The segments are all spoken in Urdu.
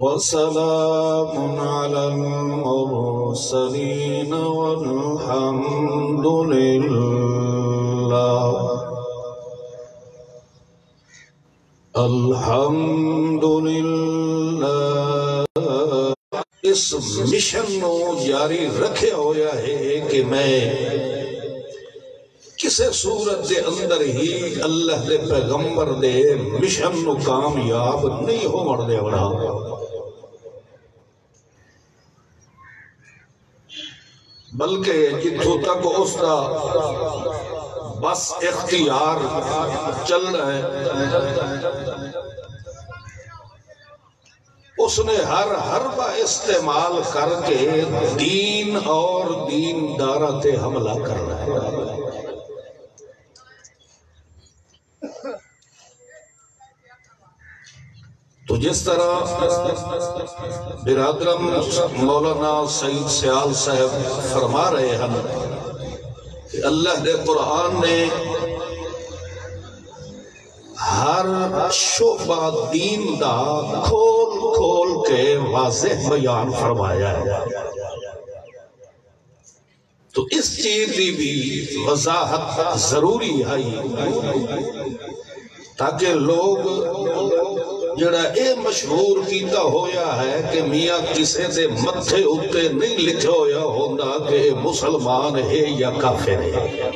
وسلام على المرسلين والحمد لله الحمد لله اس مشن نو جاری رکھے ہویا ہے کہ میں کسے صورت دے اندر ہی اللہ دے پیغمبر دے مشن نو کامیاب نہیں ہو مر دے بڑا بلکہ جتوں تک اس کا بس اختیار چل رہا ہے، اس نے ہر ہر با استعمال کر کے دین اور دین دارت حملہ کر رہا ہے۔ تو جس طرح برادرم مولانا سعید سیال صاحب فرما رہے ہیں، کہ اللہ دے قرآن نے ہر شعبہ دین دا کھول کھول کے واضح بیان فرمایا ہے۔ تو اس چیز کی بھی وضاحت ضروری ہے، تاکہ لوگ جڑا اے مشہور کیتا ہویا ہے کہ میاں کسے دے متھے اتے نہیں لکھے ہویا ہوندہ کہ مسلمان ہے یا کافر ہے۔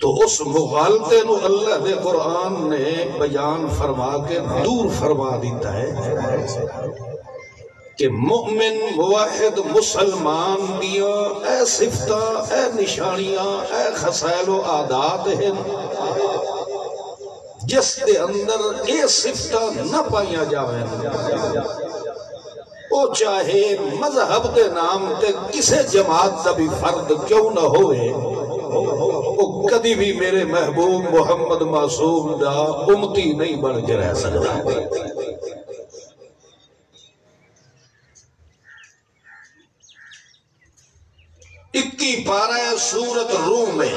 تو اس مغالطے نو اللہ دے قرآن نے بیان فرما کے دور فرما دیتا ہے کہ مؤمن موحد مسلمان دیا اے صفتہ اے نشانیاں، اے خسائل و عادات ہیں۔ جس دے اندر اے صفتہ نہ پائیا جاوے او چاہے مذہب دے نام تے کسے جماعت دا بھی فرد کیوں نہ ہوئے، او کدی بھی میرے محبوب محمد معصوم دا امتی نہیں بن کے رہ سکتا۔ اکی پارہ سورت روم میں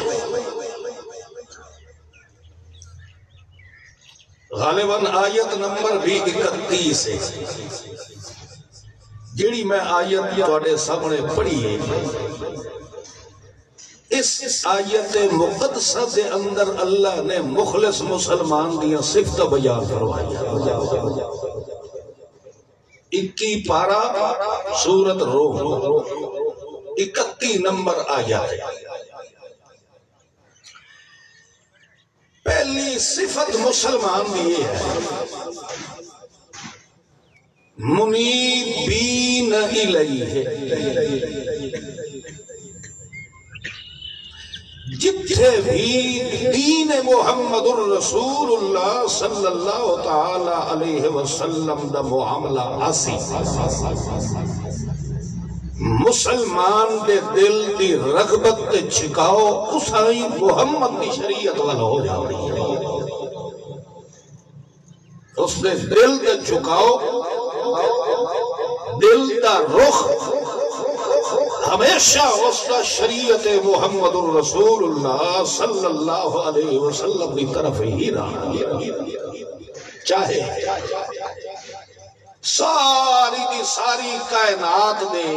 غالباً آیت نمبر بھی اکتیس ہے۔ جیڑی میں آیت توڑے سامنے پڑھی ہے۔ اس آیت مقدسہ دے اندر اللہ نے مخلص مسلمان دیا صفت بیان کروائی اکی پارا سورت روح، اکتی نمبر آیت۔ ہے پہلی صفت مسلمان بھی یہ ہے۔ منیبین الیہ جتھے بھی دین محمد الرسول اللہ صلی اللہ تعالی علیہ وسلم دا معاملہ آسی مسلمان دے دل دی رغبت تے چھکاؤ، اسائی محمد دی شریعت والا ہو جا رہی ہے۔ اس دے دل دے چھکاؤ، دل دا رخ، ہمیشہ اس کا شریعت محمد الرسول اللہ صلی اللہ علیہ وسلم کی طرف ہی رہا چاہے ساری دی ساری کائنات دے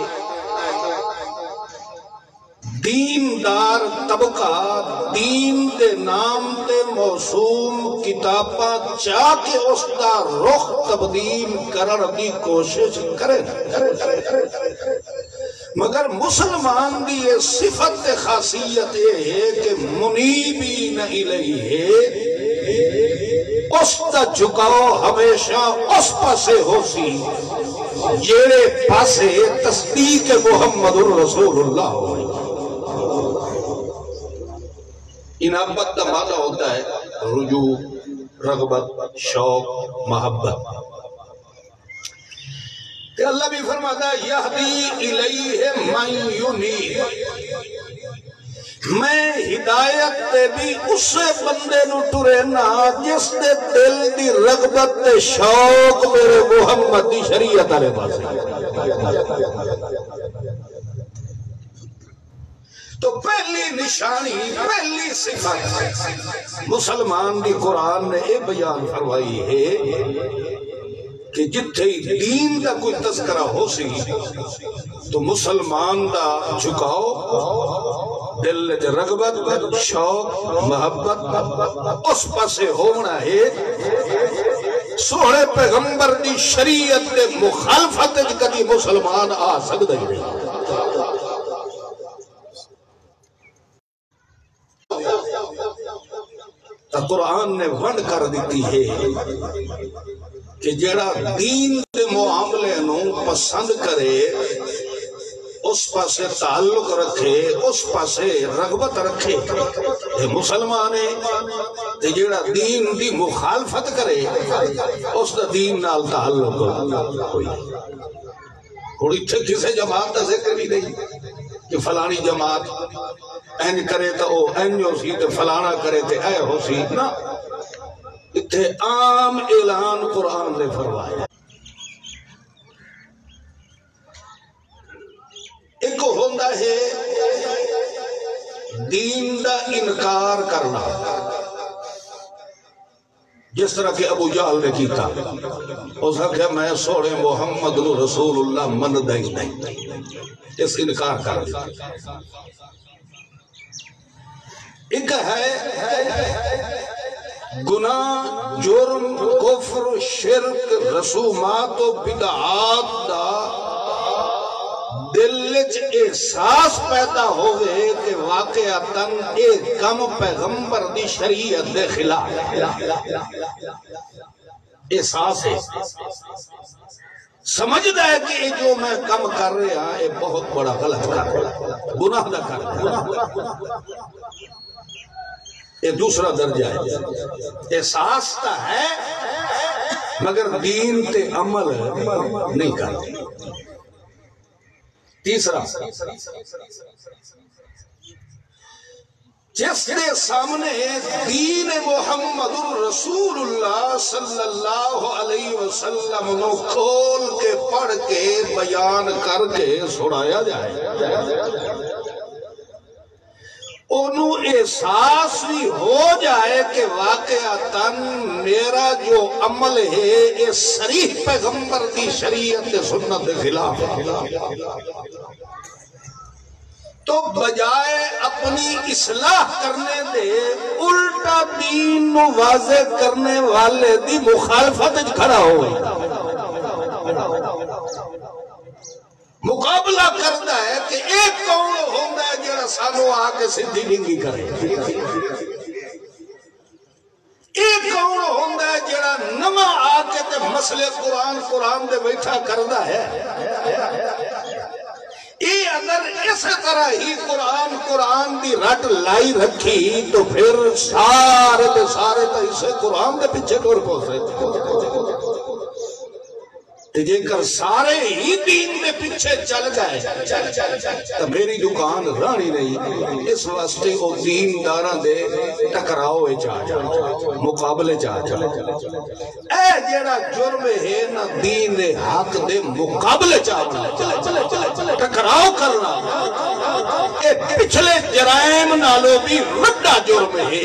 دیندار طبقہ، دین دے نام دے موسوم کتابہ چاہ کے اس کا رخ تبدیل کرن دی کوشش کریں مگر مسلمان دی یہ صفت خاصیت یہ ہے کہ منیبی نہیں لئی ہے اس کا جھکاؤ ہمیشہ اس پاسے ہو سی۔ جیڑے پاسے تصدیق محمد الرسول اللہ ہوئی انابت کا معنی ہوتا ہے رجوع، رغبت، شوق، محبت۔ کہ اللہ بھی فرماتا ہے، یہدی الیہ من یونی میں ہدایت تے بھی اسے بندے نو ٹرے نا جس دے دل دی رغبت تے شوق میرے محمد دی شریعت علیہ پاس تو پہلی نشانی، پہلی صفت، مسلمان دی قرآن نے اے بیان فرمائی ہے۔ کہ جتھے دین دا کوئی تذکرہ ہو سی، تو مسلمان دا جھکاؤ، دل وچ رغبت، شوق، محبت، اس پاسے ہونا ہے۔ سوڑے پیغمبر دی شریعت دے مخالفت کدی مسلمان آ سکدا ہی نہیں قرآن نے ونڈ کر دیتی ہے۔ کہ جڑا دین دے معاملے نو پسند کرے، اس پاسے تعلق رکھے، اس پاسے رغبت رکھے۔ یہ مسلمان ہے، تے جڑا دین دی مخالفت کرے، اس دا دین نال تعلق کوئی ہوں اتنے کسی جماعت کا ذکر بھی نہیں کہ فلانی جماعت این کرے تو او این ہو سی تے فلانا کرے تے اے ہو سی۔ نا اتنے عام اعلان قرآن نے فرمایا۔ ایک ہوندہ ہے، دین دا انکار کرنا۔ جس طرح کہ ابو جہل نے کیتا، اس کہ میں سوڑے محمد رسول اللہ من دیں نہیں۔ اس انکار کر دیا۔ ایک ہے گناہ، جرم، کفر، شرک، رسومات و بدعات دا دل چ احساس پیدا ہوئے کہ واقعتاً ایک کم پیغمبر دی شریعت دے خلاف احساس ہے۔ سمجھدا ہے کہ جو میں کم کر رہا ہاں یہ بہت بڑا غلط کر رہا گناہ دا کر۔ رہا یہ دوسرا درجہ ہے۔ احساس تا ہے، مگر دین تے عمل نہیں کرتے تیسرا، جس کے سامنے دین محمد رسول اللہ صلی اللہ علیہ وسلم نو کھول کے پڑھ کے بیان کر کے سڑایا جائے۔ انہوں احساس بھی ہو جائے کہ واقعتاً میرا جو عمل ہے، یہ سریح پیغمبر دی شریعت سنت خلاف تو بجائے اپنی اصلاح کرنے دے، الٹا دین نو واضح کرنے والے دی مخالفت کھڑا ہوئے۔ مقابلہ کرتا ہے کہ ایک کون ہوتا ہے جڑا سانو آ کے سدھی ڈنگی کرے۔ ایک کون ہوتا ہے جڑا نما آ کے تے مسئلے قرآن قرآن دے بیٹھا کرتا ہے۔ یہ اگر اس طرح ہی قرآن قرآن دی رٹ لائی رکھی تو پھر سارے دے سارے تو اسے قرآن دے پیچھے ٹور پہنچ پہنچے جے کر سارے ہی دین میں پیچھے چل گئے تو میری دکان رانی نہیں، اس واسطے وہ دین دارہ دے ٹکراؤ چاہ جا، مقابلے چاہ جا۔ اے جیڑا جرم ہے نا دین حق دے مقابلے چاہ جا۔ ٹکراؤ کرنا اے پچھلے جرائم نالو بھی رڈا جرم ہے،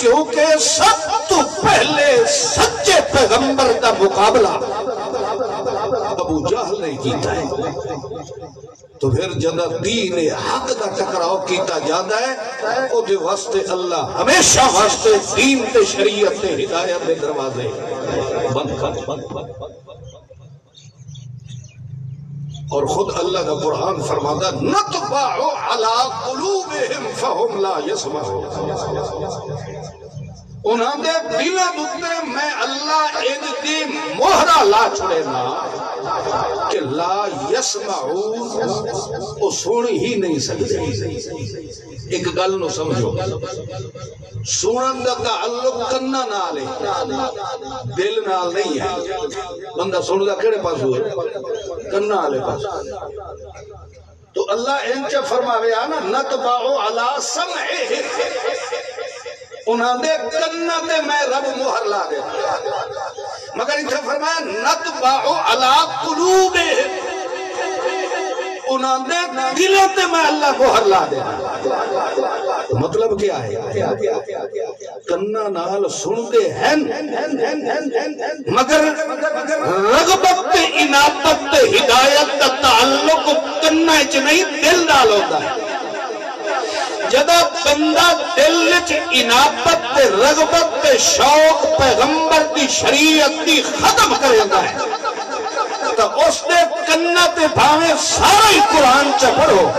کیونکہ سب تو پہلے سچے پیغمبر کا مقابلہ ابو جہل نہیں کیتا ہے۔ تو پھر جدہ دین حق دا ٹکراؤ کیتا جاتا ہے او دے واسطے اللہ ہمیشہ واسطے دین تے شریعت تے ہدایت دے دروازے بند کر۔ اور خود اللہ کا قرآن فرماتا نتبعو علا قلوبہم فہم لا یسمعو انہاں دے دلہ دکتے میں اللہ ایک دی مہرہ لا چھڑے نا کہ لا یسمعون وہ سونی ہی نہیں سکتے۔ ایک گل نو سمجھو۔ سونن دا تعلق کننا نالے دل نال نہیں ہے۔ بندہ سن دا کیڑے پاس ہوئے کننا آلے پاس تو اللہ انچہ فرماوے آنا، نتبعو علا سمعے انہاں دے کنہ دے میں رب مہر لا دے مگر انہیں فرمایا نتبعو علا قلوبے انہوں نے دلوں تے میں اللہ مہر لا دے مطلب کیا ہے؟ کنا نال سنتے ہیں، مگر رغبت تے انابت تے ہدایت کا تعلق کنا اچ نہیں، دل نال ہوتا ہے۔ جدا بندہ دل انابت تے رغبت تے شوق پیغمبر دی شریعت دی ختم کر ہے، تو اس نے کنت بھاویں سارا ہی قرآن چا پڑھو۔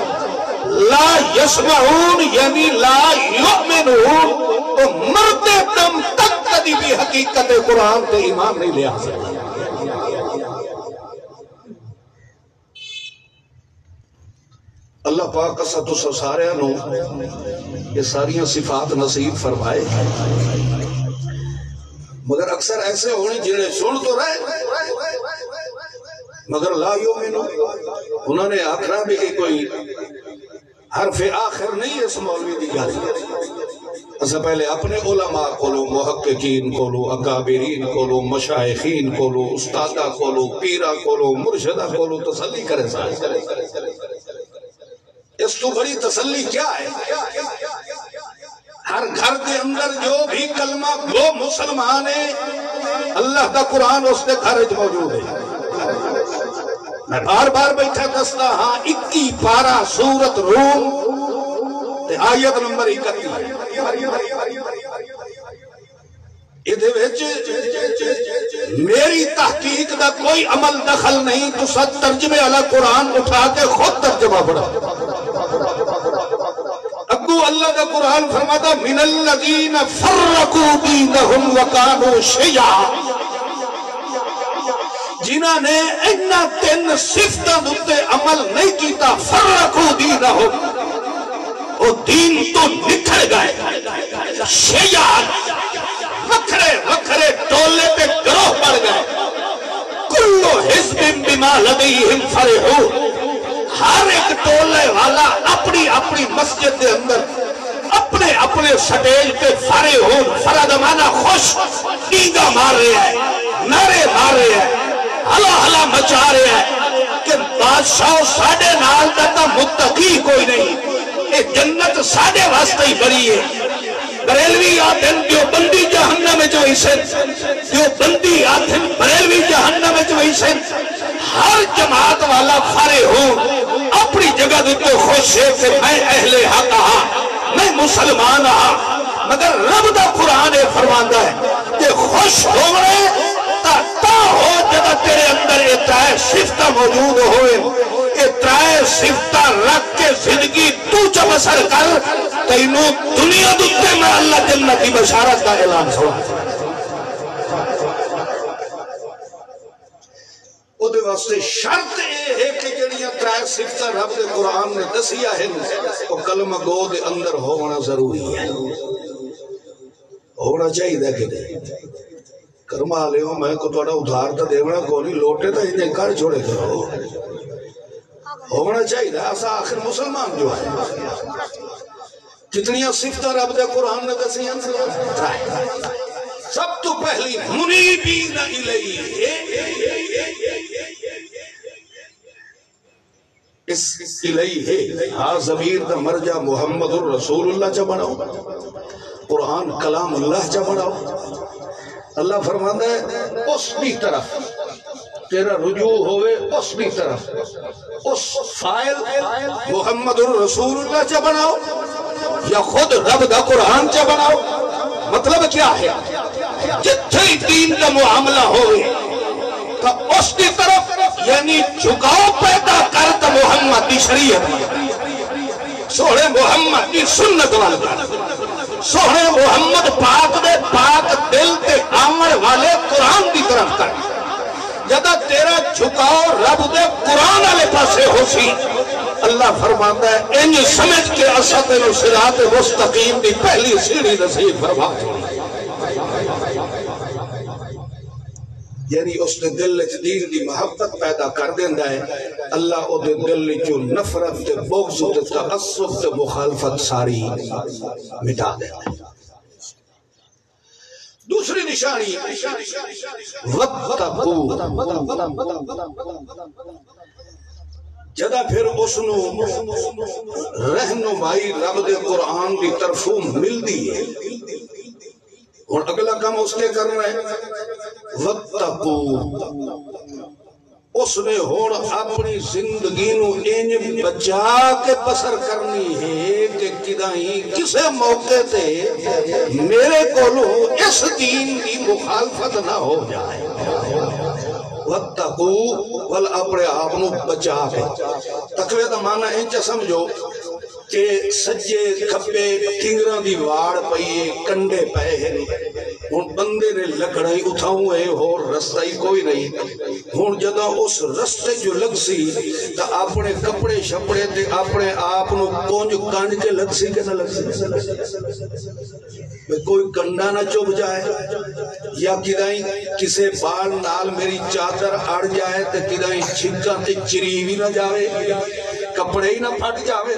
لا یسمعون یعنی لا یؤمنون، تو مرتے دم تک کدی بھی حقیقت قرآن تے ایمان نہیں لے آ سکتا۔ اللہ پاک کا اسا تو سارے نو یہ ساری صفات نصیب فرمائے۔ مگر اکثر ایسے ہونے جنہیں سن تو رہے۔ مگر لا یومنو انہوں نے آخرا بھی کہ کوئی حرف آخر نہیں اس مولوی دی گالی اسا پہلے اپنے علماء کولو، محققین کولو، اکابرین کولو مشایخین کولو استادہ کولو پیرہ کولو، مرشدہ کولو تسلی کرے سائے اس تو بڑی تسلی کیا ہے؟ ہر گھر دے اندر جو بھی کلمہ گو مسلمان ہے اللہ کا قرآن اس کے گھر موجود ہے۔ میں بار بار بیٹھا دستا ہاں اکی پارہ سورت روم تے آیت نمبر اکتی میری تحقیق دا کوئی عمل دخل نہیں تو سب ترجمے والا قرآن اٹھا کے خود ترجمہ پڑھا ابو اللہ کا قرآن فرماتا من الذین فرقوا دینہم وکانوا شیعا جنہ نے اینا تین صفتہ دوتے عمل نہیں کیتا فرقو دینہ ہو وہ دین تو نکھر گئے شیعان وکھرے وکھرے ٹولے پہ گروہ پڑ گئے۔ کلو حزب بما لدیہم فرحو ہر ایک ٹولے والا اپنی اپنی مسجد دے اندر، اپنے اپنے سٹیج پہ فرے ہو فرد خوش نیگا مار رہے ہیں، نعرے مار رہے ہیں، ہلا ہلا مچا رہے ہیں کہ بادشاہ ساڑھے نال تک متقی کوئی نہیں۔ اے جنت ساڑھے واسطے ہی بڑی ہے۔ بریلوی آدھن، جو بندی جہنم جو اسن جو بندی آدھن، بریلوی جہنم جو اسن ہر جماعت والا فارے ہوں اپنی جگہ دیتے خوش ہے کہ میں اہل حق ہاں میں مسلمان ہاں مگر رب دا قرآن فرماندہ ہے کہ خوش ہو گئے تا ہو جگہ تیرے اندر اترائے صفتہ موجود ہوئے۔ اترائے صفتہ رکھ کے زندگی تو چا بسر کر، تینوں دنیا دکھتے میں اللہ جنتی بشارت کا اعلان سوا او دے واسطے شرط اے ہے کہ جڑیاں ترائے صفتہ رب دے قرآن نے دسیا ہے او کلمہ گو دے اندر ہونا ضروری ہے۔ ہونا چاہیے دے کہ دے کرما لے ہو میں کو توڑا ادھار تا دیونا کو نہیں، لوٹے تا انہیں کار چھوڑے کرو۔ ہونا چاہیے ایسا آخر مسلمان جو ہے۔ کتنی صفتہ رب دے قرآن نے دسی ہیں۔ سب تو پہلی، منیبین الیہ۔ اس الیہ ہاں ضمیر دا مرجع محمد الرسول اللہ چا بناؤ۔ قرآن کلام اللہ چا بناؤ۔ اللہ فرماندہ ہے، اس بھی طرف۔ تیرا رجوع ہوئے اس بھی طرف۔ اس فائل محمد الرسول اللہ چا بناؤ یا خود رب دا قرآن چا بناؤ؟ مطلب کیا ہے؟ جتھے دین کا معاملہ ہوئے تو اس کی طرف یعنی جھکاؤ پیدا کر تو محمد دی شریعت۔ سوڑے محمد دی سنت والا سونے محمد پاک دے پاک دل تے آمر والے قرآن دی طرف کر۔ جدا تیرا جھکاؤ رب دے قرآن والے پاسے ہو سی، اللہ فرماتا ہے، انج سمجھ کے اسد و صراط مستقیم دی پہلی سیڑھی نصیب فرما یعنی اس نے دل دین دی محبت پیدا کر دیندہ ہے، اللہ او دے دل جو نفرت تے بغض تے تعصب تے مخالفت ساری مٹا دیندہ ہے۔ دوسری نشانی۔ وَتَّقُوا جدا پھر اس رہنمائی رب دے قرآن دی طرفوں مل دی ہے۔ اور اگلا کام اس کے کرنا ہے۔ وَتَّقُو اس نے ہوڑ اپنی زندگی نو انج بچا کے بسر کرنی ہے کہ کدائیں کسے موقع تے میرے کولو اس دین کی مخالفت نہ ہو جائے۔ وَتَّقُو وَل اپنے آپنو بچا کے تقوی دا معنی انچہ سمجھو کہ سجے کھپے کنگران دی واڑ پئیے کنڈے پئے ہیں ہن بندے نے لکڑائی اٹھاؤں ہے اور رستہ ہی کوئی نہیں ہن جدا اس رستے جو لگ سی تا اپنے کپڑے شپڑے تے اپنے آپ نو پونج کانڈ کے لگ سی کہ نہ لگ سی میں کوئی کنڈا نہ چوب جائے یا کدائیں کسے بال نال میری چادر اڑ جائے تے کدائیں چھکا تے چری بھی نہ جاوے کپڑے ہی نہ پھٹ جاوے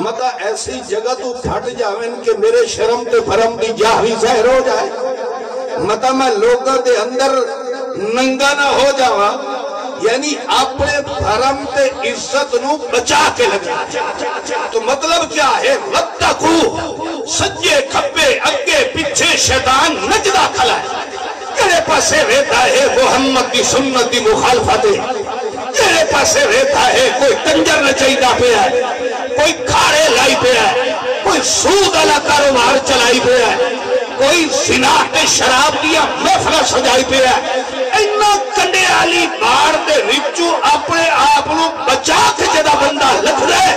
مطا ایسی جگہ تو پھٹ جاوے کہ میرے شرم تے فرم دی جاہی زہر ہو جائے مطا میں لوگوں دے اندر ننگا نہ ہو جاوا یعنی اپنے فرم تے عزت نو بچا کے لگا تو مطلب کیا ہے وَتَّقُو سجے کھپے اگے پچھے شیطان نجدہ کھلا ہے کہے پاسے رہتا ہے محمد کی سنت دی مخالفت ہے تیرے پاسے رہتا ہے، کوئی کنجر نچائی دا پہ ہے، کوئی کھاڑے لائی پہ ہے، کوئی سود علا کاروبار چلائی پہ ہے، کوئی زنا سناہ شراب دیا محفلہ سجائی پہ ہے۔ اینا کنڈے آلی بار دے رچو اپنے آپنو بچا کے جدا بندہ لکھ رہے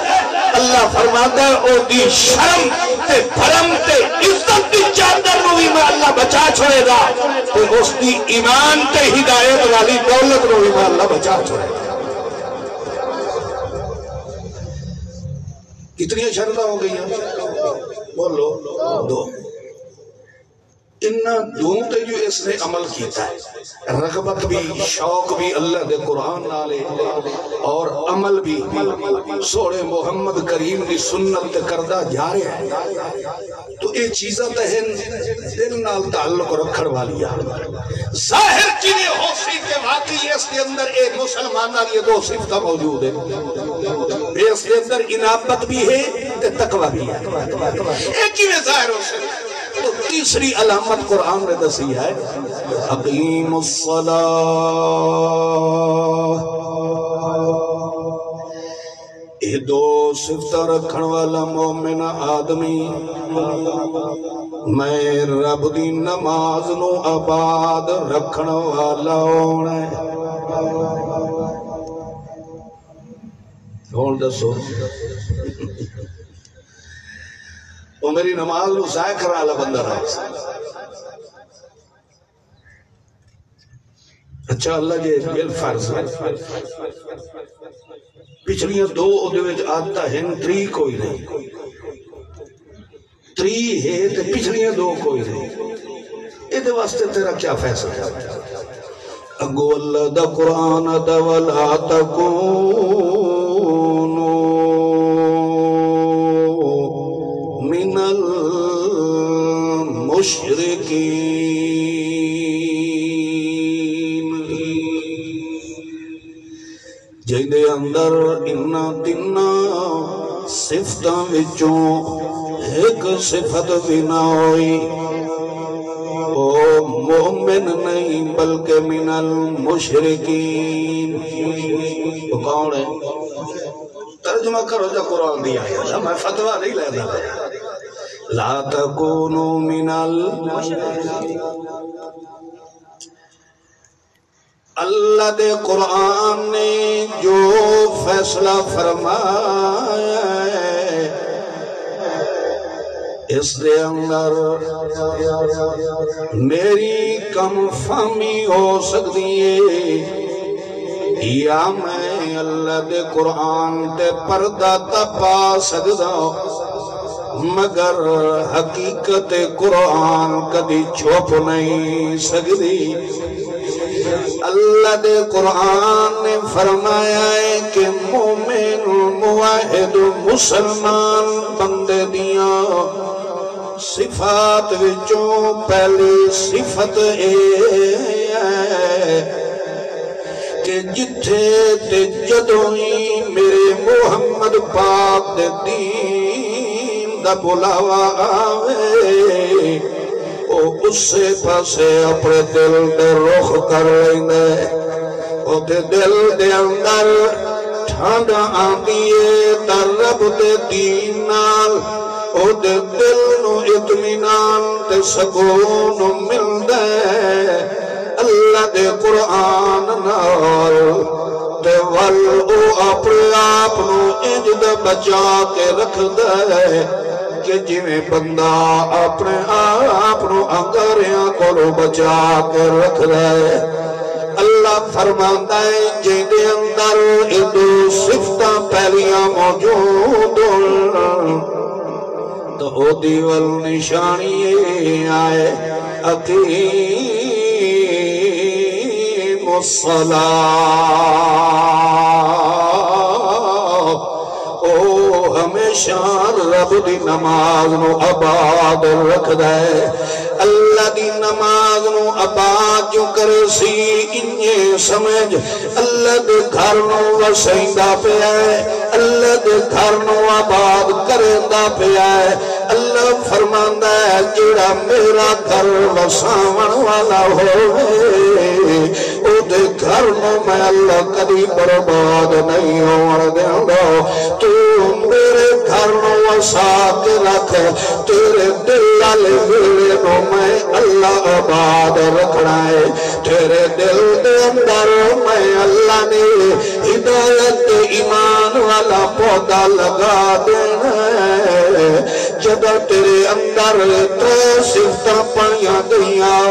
اللہ فرماتا ہے، او دی شرم تے فرم تے عزت دی چاندر نو بھی میں اللہ بچا چھوڑے گا تو اس دی ایمان تے ہدایت والی دولت نو بھی میں اللہ بچا چھوڑے گا۔ کتنی شرطہ ہو گئی ہیں؟ بولو. دو. انہ دون تے جو اس نے عمل کیتا ہے۔ رغبت بھی، شوق بھی اللہ دے قرآن نالے اور عمل بھی۔ سوڑے محمد کریم دی سنت تے کردہ جا رہے ہیں تو اے چیزہ تہن دل نال تعلق رکھڑ والی ظاہر چیزیں ہو سی کہ واقعی اس کے اندر ایک مسلمان یہ دو صفتہ موجود ہے اس کے اندر انابت بھی ہے تے تقوی بھی ہے۔ ایک ہی میں ظاہر ہو سی تو تیسری علامت قرآن نے دسی ہے حقیم الصلاة اے دو صفتہ رکھن والا مومن آدمی، میں رب دی نماز نو آباد رکھن والا ہونے ہون دسو۔ وہ میری نماز نو ضائع کرا لا بندہ رہا اچھا اللہ جی بل فرض ہے۔ پچھلیاں دو دے وچ آتا ہے تری کوئی نہیں۔ تری ہے تے پچھلیاں دو کوئی نہیں۔ اے واسطے تیرا کیا فیصلہ ہے؟ اگو اللہ دا قرآن دا ولا تکونو۔ تکون المشرقین جہدے اندر انہ دنہ صفتہ وچوں ایک صفت بھی نہ ہوئی۔ او مومن نہیں بلکہ من المشرقین۔ تو کون ہے؟ ترجمہ کرو جا قرآن دیا ہے میں فتوہ نہیں لے دا لا تکونو من اللہ دے قرآن نے جو فیصلہ فرمایا ہے، اس دے اندر میری کم فہمی ہو سکتی ہے۔ یا میں اللہ دے قرآن دے پردہ تپا سکتا ہوں۔ مگر حقیقت قرآن کدی چھوپ نہیں سکتی۔ اللہ دے قرآن نے فرمایا ہے کہ مومن، موحد، مسلمان بندے دیاں صفات وچوں پہلی صفت اے ہے کہ جتھے تے جدوئی میرے محمد پاک دے دین دا بلاوا آوے، او اس سے پاسے اپنے دل دے رخ کر لیندے او دے دل دے اندر ٹھانڈ آندیے در رب دے دین نال۔ او دے دل نو اتمنان تے سکون مل دے اللہ دے قرآن نال۔ تے ول او اپنے آپ نو انجد بچا کے رکھ دے۔ کہ جویں بندہ اپنے آپ نو انگریاں کو بچا کے رکھ دے اللہ فرماندا ہے جے دے اندر ادو صفتاں پہلیاں موجود تو او دیول نشانی آئے اقیم الصلاة ہمیشہ رب دی نماز نو آباد رکھ دے اللہ دی نماز نو آباد جو کرے سی؟ انجے سمجھ۔ اللہ دے گھر نو وسیندہ پہ آئے اللہ دے گھر نو آباد کرندہ پہ آئے اللہ فرماندہ ہے جڑا میرا گھر وساون والا ہوئے دے گھر نو میں اللہ کدی برباد نہیں ہون دیں گا۔ تو میرے گھر نو وسا کے رکھ، تیرے دل والے میرے نو میں اللہ آباد رکھنا ہے۔ تیرے دل دے اندر میں اللہ نے ہدایت، ایمان والا پودا لگا دینا ہے۔ جب تیرے اندر تو صفتہ پڑیاں گئیاں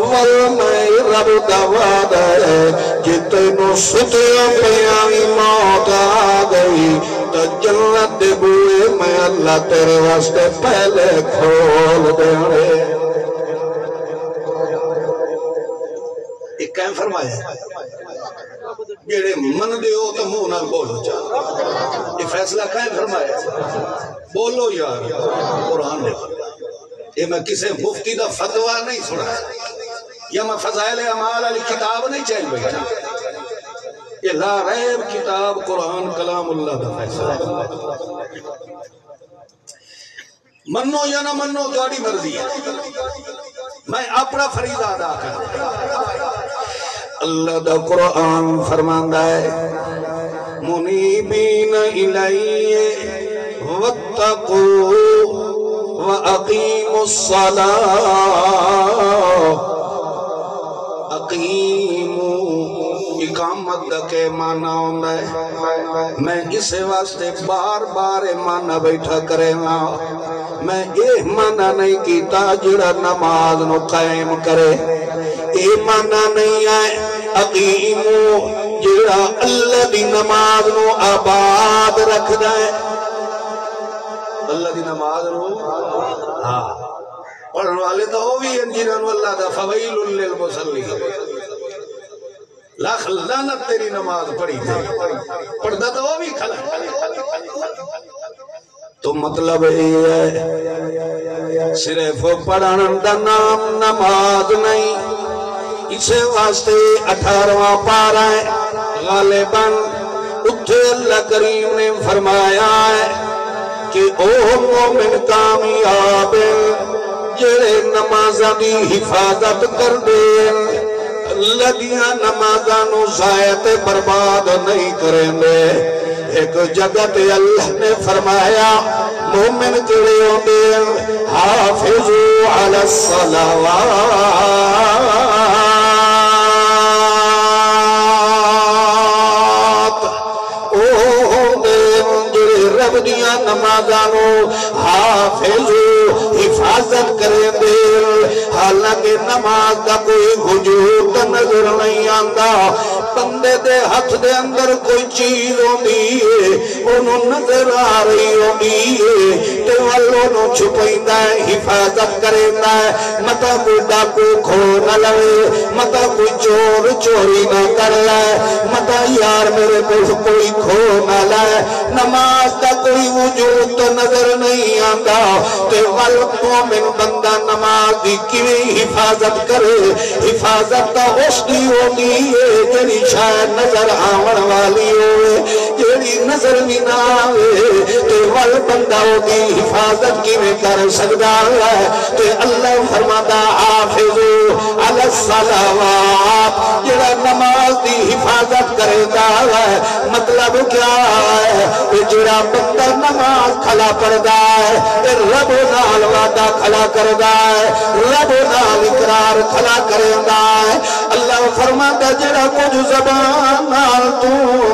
ول میں رب دواد ہے جتنو ستیاں پیاں موت آ گئی تو جنت دے بوئے میں اللہ تیرے واسطے پہلے کھول دینے ایک کہیں فرمایا جیڑے من دے ہو تو منہ نہ بولو چاہ یہ فیصلہ کہیں فرمایا۔ بولو یار، قرآن نے یہ میں کسے مفتی دا فتوہ نہیں سنا۔ یا میں فضائل عمال علی کتاب نہیں چاہیے بھئی یہ لا ریب کتاب قرآن کلام اللہ دا فیصلہ۔ منو یا نہ منو تاری مرضی ہے۔ میں اپنا فریضہ ادا کر اللہ دا قرآن فرماندہ ہے۔ منیبین الیہ واتقو وَأَقِيمُ الصَّلَاةِ۔ اقیمو اقامت دا کے مانا ہوندہ ہے۔ میں اسے واسطے بار بار مانا بیٹھا کرے گا۔ میں یہ مانا نہیں کیتا جڑا نماز نو قائم کرے۔ یہ مانا نہیں ہے اقیمو، جڑا اللہ دی نماز نو آباد رکھ دائے اللہ دی نماز نو؟ ہاں۔ پڑھن والے تو وہ بھی ہیں جنہوں اللہ دا فویل للمسلی لاکھ لعنت تیری نماز پڑھی تھی۔ پڑھتا تو وہ بھی کھلا۔ تو مطلب یہ ہے، صرف پڑھن دا نام نماز نہیں اسے واسطے اٹھارواں پارا ہے غالباً اتھے اللہ کریم نے فرمایا ہے کہ او مومن کامیاب جڑے نمازاں دی حفاظت کر دے لگیاں نمازاں نو ضائع برباد نہیں کریں دے ایک جگہ تے اللہ نے فرمایا مومن جڑے ہوں ہوندے حافظو علی الصلاوات نمازانو حافظو حفاظت کرے دے۔ حالانکہ نماز کا کوئی وجود نظر نہیں آندا۔ بندے دے ہاتھ دے اندر کوئی چیز ہوندی ہے، انہوں نظر آ رہی ہوگی تے والوں نو چھپائندہ ہے، حفاظت کریندا ہے۔ متا کوئی ڈاکو کھو نہ لوے متا کوئی چور چوری نہ کر لائے متا یار میرے کوئی کھو نہ لائے نماز وجود تو نظر نہیں آندا تے والوں من بندہ نماز دی کیویں حفاظت کرے؟ حفاظت تا اس دی ہوگی ہے جڑی شاید نظر آون والی ہوئے، جڑی نظر بھی نہ آوے۔ تے ول بندہ دی حفاظت کی میں کر سکتا ہے؟ تے اللہ فرماتا حافظو علی الصلاوات جڑا نماز دی حفاظت کرے گا ہے مطلب کیا ہے؟ جڑا بندہ نماز کھلا پڑدا ہے رب نال وعدہ کھلا کردا ہے، رب نال اقرار کھلا کردا ہے۔ اللہ فرماتا جڑا کچھ زبان نال تو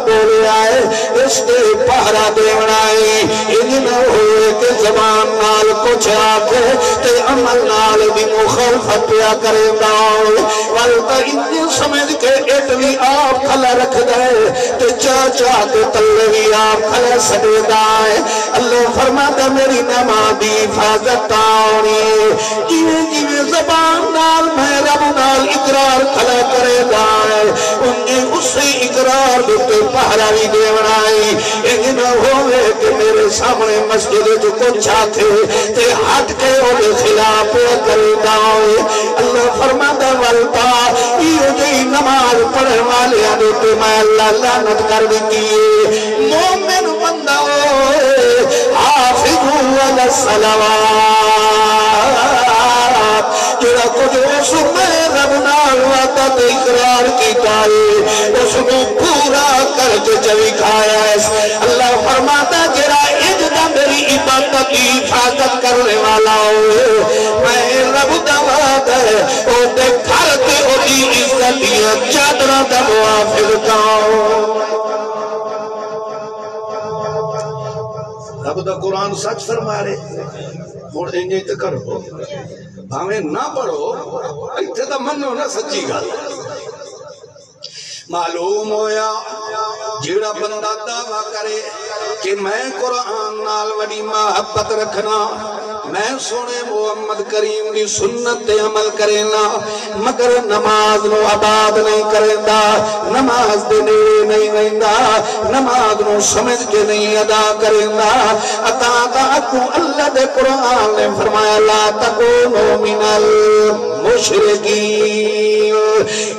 بولیا ہے، اس کے پہرا دیونا ہے۔ ان ہوئے کہ زبان نال کچھ آکے تے عمل نال بھی مخالفت پیا کرے گا والتا اتنی سمجھ کے آپ کھلا رکھ دے تے چاچا کے تلے بھی آپ کھلا سڑے دائے اللہ فرماتا میری نمازی حفاظت آنی۔ جیوے جیوے زبان نال میں رب نال اقرار کھلا کرے دائے اقرار دیتے بھی دے بنائی۔ ایک نہ ہوئے کہ میرے سامنے مسجد جو کچھ آتے تے ہٹ کے اور خلاف کرے داؤے اللہ فرما فرماتا والتا یہ جو نماز پڑھے والے آنے تو میں اللہ لعنت کر دیتی مومن بندہ ہوئے حافظ علی الصلوات، جڑا کچھ اس میں رب نال وعدہ تے اقرار کیتا ہے، اس کو پورا کر کے چوی کھایا ہے۔ دا قرآن سچ فرما رہے ہوں انجے تے کرو۔ بھاوے نہ پڑھو، ایتھے تے منو نہ سچی گل۔ معلوم ہویا جیڑا بندہ دعویٰ کرے کہ میں قرآن نال وڈی محبت رکھنا میں سونے محمد کریم دی سنت تے عمل کرینا مگر نماز نو آباد نہیں کریندا نماز دے نیڑے نہیں رہندا نماز نو سمجھ کے نہیں ادا کریندا عطا کا اکو اللہ دے قرآن نے فرمایا، لا تکونو من المشرکین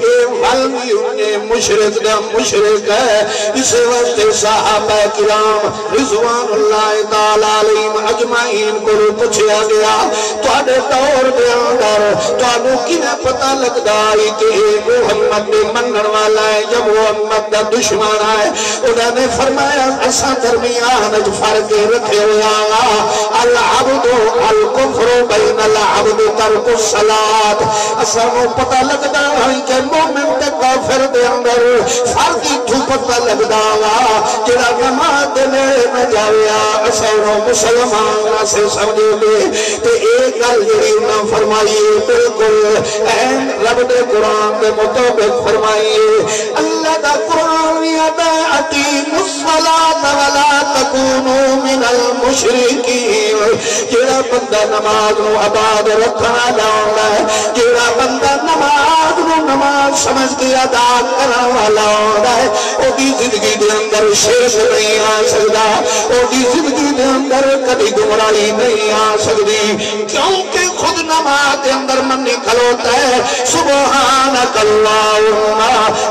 اے والمی انہیں مشرک دا مشرک ہے۔ اس وقت صحابہ کرام رضوان اللہ تعالیٰ علیہم اجمعین کو پوچھیا گیا تو آدھے دور دے اندر تو آدھو کی نہ پتہ لگ دائی کہ اے محمد نے منن والا ہے جب محمد دا دشمن ہے؟ انہوں نے فرمایا ایسا درمیان جو فرق رکھے ہویا العبد الکفر بین العبد ترک الصلاة۔ ایسا وہ پتہ لگ دائی کہ مومن تے کافر دے اندر فرقی تو پتہ لگ داوا جڑا نماز دے نہ جاویا ایسا وہ مسلمان سے سمجھے لے۔ تے ایک گل جڑی انہاں فرمائیے بالکل این رب دے قرآن دے مطابق فرمائیے اللہ دا قرآن یادا اقیم الصلاة ولا تکونو من المشرکین۔ جڑا بندہ نماز نو عباد رکھنا جاؤں ہے سمجھ کے ادا کرنا والا ہوتا ہے، او دی زندگی دے اندر شرک نہیں آ سکتا او دی زندگی دے اندر کبھی گمراہی نہیں آ سکتی کیونکہ خود نماز دے اندر من نکلوتا ہے، سبحانک اللہم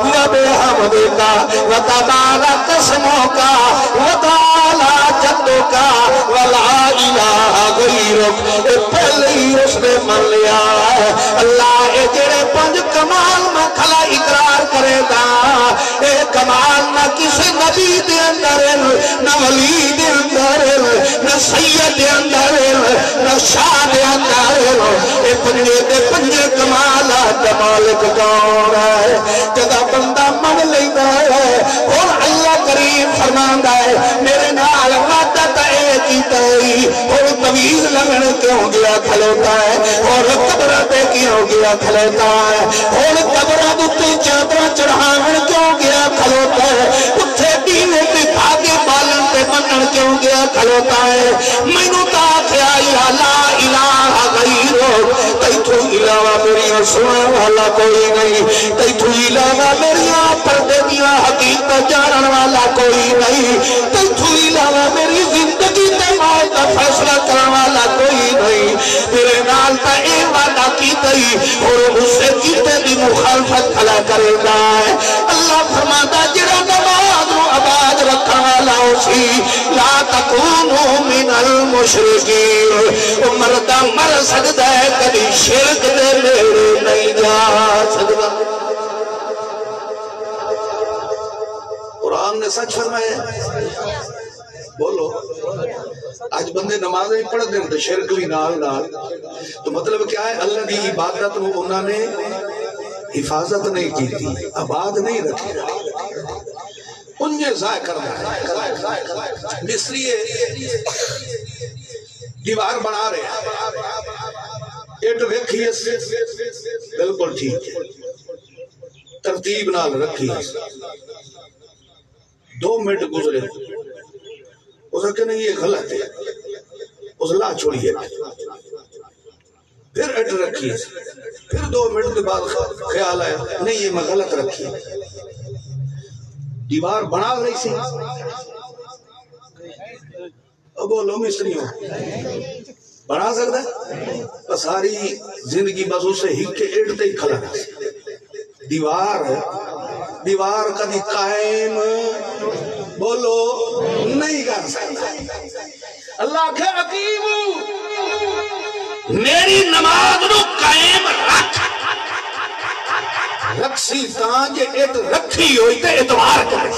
و بحمدکا و تبارک اسمکا و تعالی جدکا و لا الہ غیرک۔ پہلے ہی اس نے من لیا ہے۔ اللہ اے پنج کمال میں کھلا اقرار کرے دا اے کمال نہ کسی نبی دے اندر، نہ ولی دے اندر، نہ سید دے اندر، نہ شاہ دے اندر۔ اے پنجے دے پنجے کمالات مالک کون ہے۔ جدا بندہ من لیتا ہے، اور اللہ کریم فرماندا ہے طویل لگن کیوں گیا، کھلوتا ہے۔ اور قبر پہ کیوں گیا، کھلوتا ہے۔ اور قبر تے چادر چڑھاون کیوں گیا، کھلوتا ہے۔ اٹھے دینے تے بھاگے بالن تے منن کیوں گیا، کھلوتا ہے۔ مینوں تا آکھیا، یا لا الہ غیرو تیتھو علاوہ میری سننے والا کوئی نہیں۔ تیتھو علاوہ میری پردے دیا حقیقت جانن والا کوئی نہیں۔ تیتھو علاوہ میری فیصلہ کرنے والا کوئی نہیں۔ تیرے نال تا اے وعدہ کی گئی اور اس سے کیتے دی مخالفت کھلا کرے گا۔ اللہ فرماتا، جڑا نماز نو آباد رکھا والا اسی لا تکونو من المشرکین۔ او مردہ مر سکتا ہے، کبھی شرک دے لیڑے نہیں جا سکتا۔ قرآن نے سچ فرمایا بولو۔ آج بندے نماز نہیں پڑھ دیں تو شرک بھی نال نال۔ تو مطلب کیا ہے؟ اللہ دی عبادت میں انہوں نے حفاظت نہیں کی تھی، آباد نہیں رکھی۔ انجے ضائع کر ہے۔ مصری دیوار بنا رہے ہیں۔ ایٹ رکھیے بالکل ٹھیک ہے۔ ترتیب نال رکھیے دو منٹ گزرے۔ اس نے کہنا یہ غلط ہے۔ اس لا چھوڑیے پھر اٹ رکھیے پھر دو منٹ کے بعد خیال آیا، نہیں، یہ میں غلط رکھی۔ دیوار بنا رہی سی۔ اب بولو مستریوں بنا سکتا ہے؟ ساری زندگی بس اسے ہک کے اڑتے ہی کھلا۔ دیوار دیوار کدی قائم بولو، نہیں کر سکتا۔ اللہ کے عقیب میری نماز نو قائم رکھ۔ رکھسی تاں جے ایت رکھی ہوئی تے اتوار کرے۔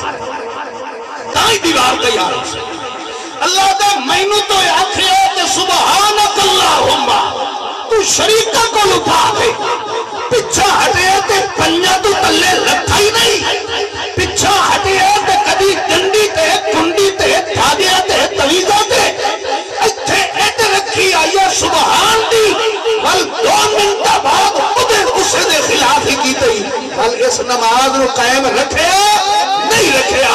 تاں دیوار تیار ہو اللہ دا مینو تو آکھے تے سبحانک اللہم، تو شریکہ کو لٹا دے۔ پچھا ہٹے تے پنجا تو تلے لکھا ہی نہیں پچھا ہٹے تے کبھی ڈنڈی تے کنڈی تے دھاگیا تے تویزہ تے اتھے ایت رکھی آیا سبحان دی ول دو منٹا بعد خودے اسے دے خلاف ہی کی تئی ول اس نماز رو قائم رکھے نہیں رکھیا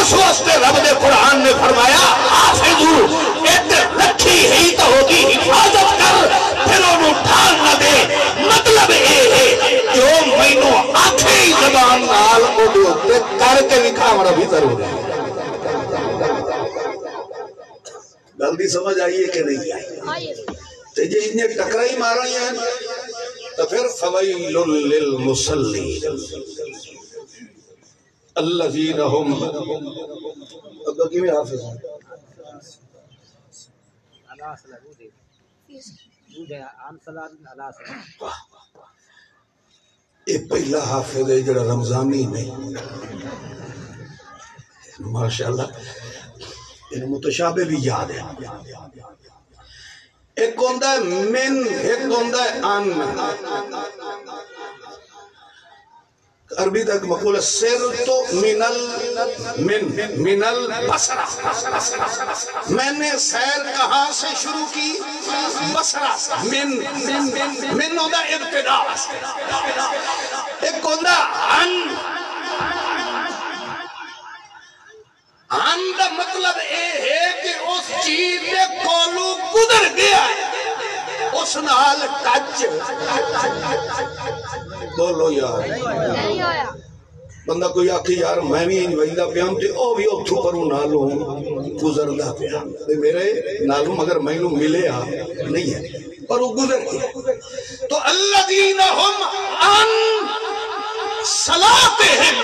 اس واسطے رب دے قرآن نے فرمایا حافظو ایت رکھی ہی تو ہوگی حفاظت کر پھر انہوں ڈھال نہ دے مطلب اے ہے جو مینو آنکھیں ہی زبان نال اڈو تے کر کے ہمارا بھی ضرور ہے۔ گلتی سمجھ آئیے کہ نہیں آئی؟ تے جے انہیں ٹکرائی مارا ہیں تو پھر فویل للمصلی الذین هم اب کی میں حافظ ہیں۔ یہ پہلا حافظ ہے جڑا رمضانی نہیں۔ ماشاءاللہ ان متشابہ بھی یاد ہے۔ ایک ہوندہ ہے من، ایک ہوندہ ہے ان۔ عربی تک مقول ہے سر تو من ال من من البصرہ میں نے سیر کہاں سے شروع کی؟ بصرہ من من من ہوندہ ابتدا۔ ایک ہوندہ ان۔ ان دا مطلب اے ہے کہ اس چیز دے کولو گزر گیا ہے۔ اس نال ٹچ بولو یار۔ بندہ کوئی آکھی یار میں بھی ان وجدہ پیام تے او بھی اتھو پروں نالوں گزردہ پیام تے میرے نالوں مگر میں نو ملے آ نہیں ہے۔ پر وہ گزر گیا۔ تو الذین ہم ان صلاتہم۔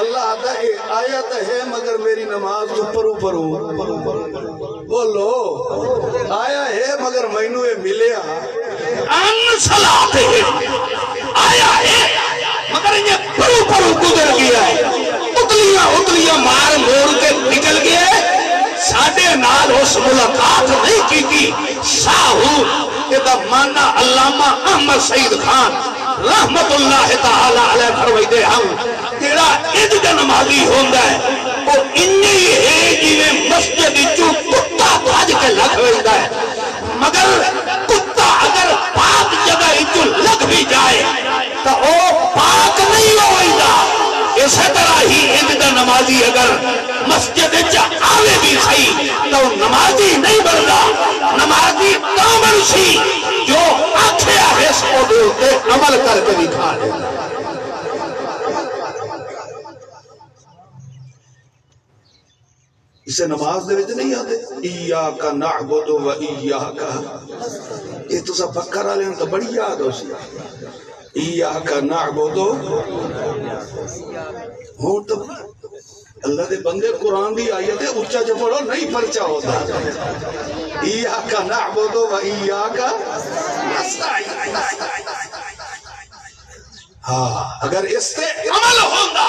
اللہ آتا ہے آیت ہے مگر میری نماز تو پرو پرو بولو۔ آیا ہے مگر مینو یہ ملیا۔ ان صلات ہے۔ آیا ہے۔ مگر یہ پرو پرو گزر گیا ہے۔ اتلیاں اتلیاں مار موڑ کے نکل گیا ہے ساڑھے نال اس ملاقات نہیں کی تھی ساہو یہ مانا علامہ احمد سعید خان رحمت اللہ تعالی علیہ فرمائی دے ہم تیرا اید دا نمازی ہوندہ ہے۔ وہ انی جی کے لگ ہوئیدہ ہے۔ اسی طرح ہی اید نمازی اگر مسجد آوے بھی صحیح تو نمازی نہیں بڑھتا نمازی تو بڑھسی جو آنکھیں آگے سو عمل کر کے بھی کھا اسے نماز دے وچ نہیں آتے ایاکا نعبدو و ایاکا۔ یہ تو سب پکر آلے ہیں، تو بڑی یاد ہو سی ایاکا نعبدو ہوں تو اللہ دے بندے قرآن دی آیت ہے اچھا جو پڑھو نہیں پرچا ہوتا۔ ایاکا نعبدو و ایاکا۔ ہاں اگر اس سے عمل ہوندہ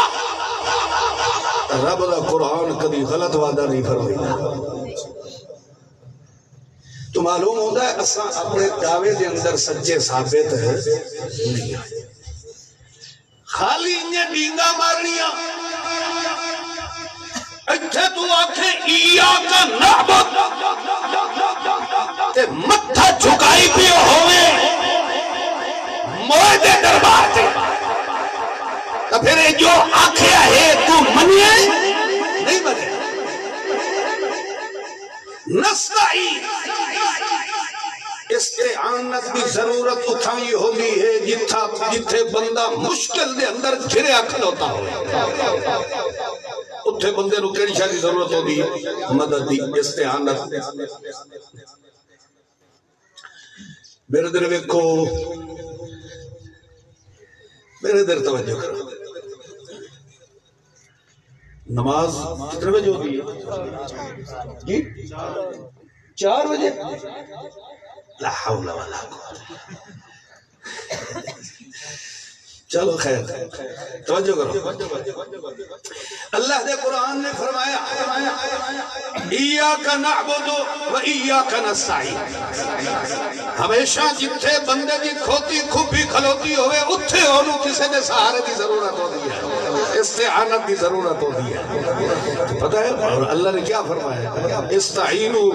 رب دا قرآن کبھی غلط وعدہ نہیں فرمائی تو معلوم ہوتا ہے اساں اپنے دعوے دے اندر سچے ثابت ہے خالی انہیں ڈینگا مارنیا اچھا تو آنکھیں ایا کا نعبت تے متھا جھکائی پیو ہوئے موہ دے دربار تے۔ تو پھر جو آنکھیں ہے تو منیے؟ نہیں بنے نستعی استعانت بھی ضرورت اٹھائی ہوگی ہے جتھا جتھے بندہ مشکل دے اندر گھرے کھلوتا ہو۔ اتھے بندے نو کیڑی شاہ دی ضرورت ہوگی؟ مدد دی۔ استعانت میرے در ویکھو۔ میرے در توجہ کرو۔ نماز کتنے بجے ہوگی ہے؟ جی؟ چار بجے۔ لا حول ولا قوت چلو خیر۔ توجہ کرو۔ اللہ دے قرآن نے فرمایا، ایاک نعبد و ایاک نستعین۔ ہمیشہ جتھے بندے کی کھوتی کھوپی کھلوتی ہوئے، اتھے ہونو کسے دے سہارے کی ضرورت ہوتی ہے۔ استعانت کی ضرورت ہوتی ہے۔ پتہ ہے؟ اور اللہ نے کیا فرمایا؟ استعینو،